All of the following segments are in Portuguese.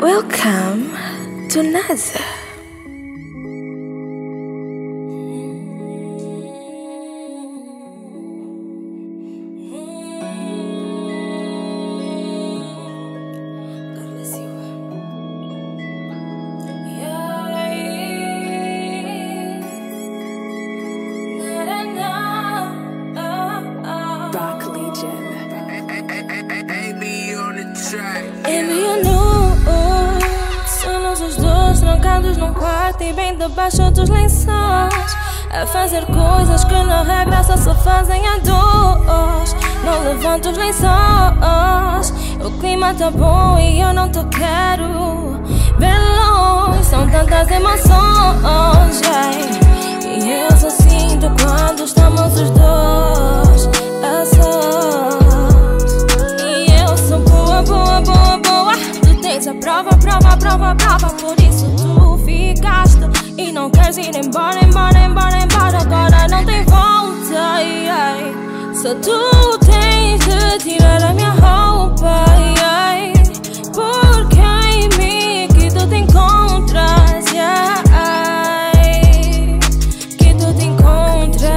Welcome to Naza. Trancados num quarto e bem debaixo dos lençóis. A fazer coisas que na regra só se fazem a dois. Não levanto os lençóis. O clima tá bom e eu não te quero ver longe. São tantas emoções. Ir embora, embora, embora, embora. Agora não tem volta. ai, ai. Só tu tens de tirar a minha roupa. ai. Porque em mim que tu te encontras. Que tu te encontras.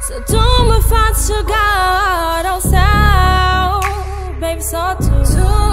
Se tu me fazes chegar ao céu, baby, só tu.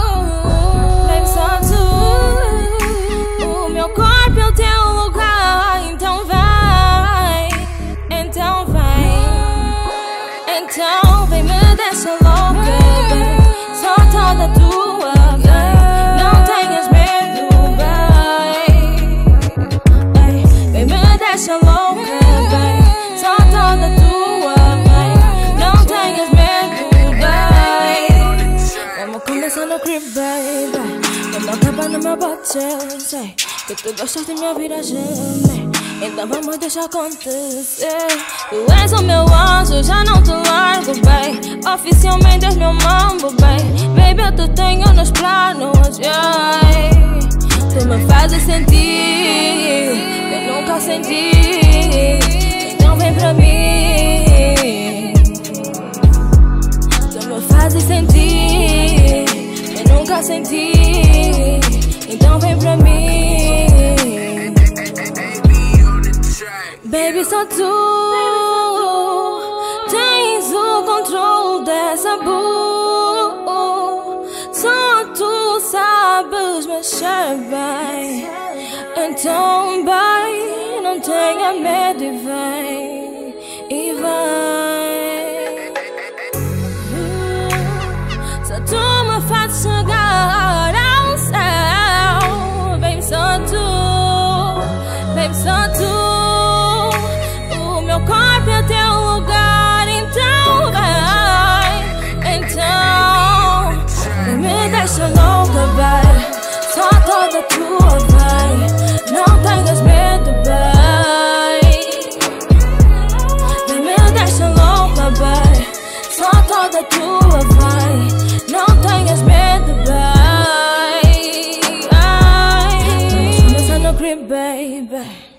Deixa louca, bem. Só toda tua, bem. Não tenhas medo, bem. Vamos começar no crib, baby. Vamos acabar no meu bote, sei que tu gostas de me ouvir a gemer. Então vamos deixar acontecer. Tu és o meu anjo, já não te largo, bem. Oficialmente és meu mambo, bem. Baby, eu te tenho nos planos, yeah. Tu me fazes sentir, Então vem pra mim. Tu me fazes sentir, eu nunca senti. Então vem pra mim. Baby, só tu tens o controle dessa bu. Só tu sabes mexer bem. Então, bem, não tenha medo e vem. there.